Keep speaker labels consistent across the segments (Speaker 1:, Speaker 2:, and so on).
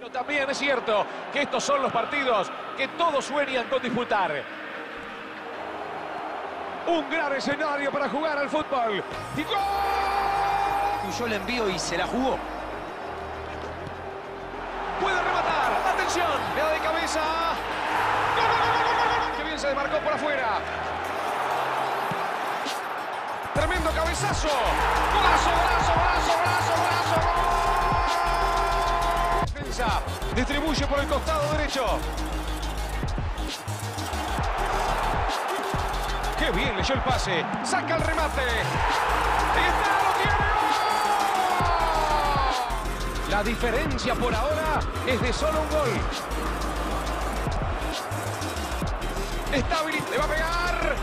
Speaker 1: Pero también es cierto que estos son los partidos que todos sueñan con disfrutar. Un gran escenario para jugar al fútbol. ¡Y gol!
Speaker 2: Huyó el envío y se la jugó.
Speaker 1: Puede rematar. Atención. Le da de cabeza. ¡Gol, gol, gol! Que bien se desmarcó por afuera. Tremendo cabezazo. Golazo, Distribuye por el costado derecho. Qué bien leyó el pase. Saca el remate. Ahí está, lo tiene. ¡Gol! La diferencia por ahora es de solo un gol. Está. Le va a pegar.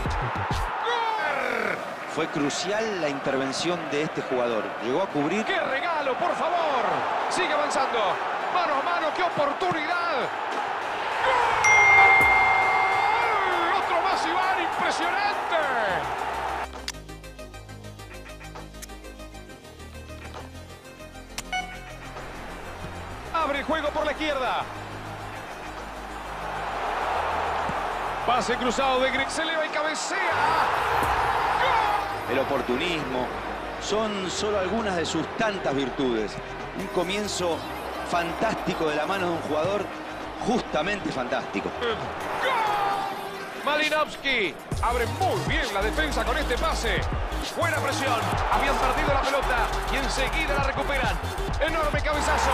Speaker 1: ¡Gol!
Speaker 2: Fue crucial la intervención de este jugador. Llegó a cubrir.
Speaker 1: ¡Qué regalo, por favor! Sigue avanzando. Mano a mano, qué oportunidad. ¡Gol! Otro más, Iván, impresionante. Abre el juego por la izquierda. Pase cruzado de Gris. Se eleva y cabecea.
Speaker 2: El oportunismo son solo algunas de sus tantas virtudes. Un comienzo fantástico de la mano de un jugador justamente fantástico.
Speaker 1: Malinowski abre muy bien la defensa con este pase. Buena presión. Habían perdido la pelota y enseguida la recuperan. Enorme cabezazo.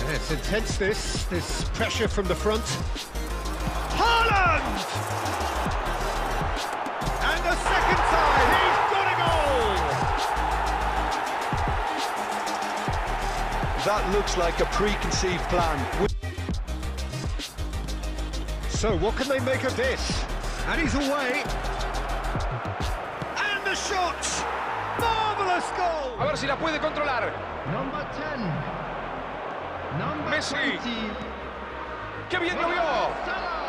Speaker 1: ¡Gol,
Speaker 3: intense this, this pressure from the front. Haaland! And the second time, he's got a goal!
Speaker 4: That looks like a preconceived plan.
Speaker 3: So what can they make of this? And he's away. And the shot! Marvellous goal!
Speaker 1: A ver si la puede controlar.
Speaker 5: Number 10. Number
Speaker 1: Messi.
Speaker 5: 20.
Speaker 1: ¡Qué bien lo vio!
Speaker 5: Salah.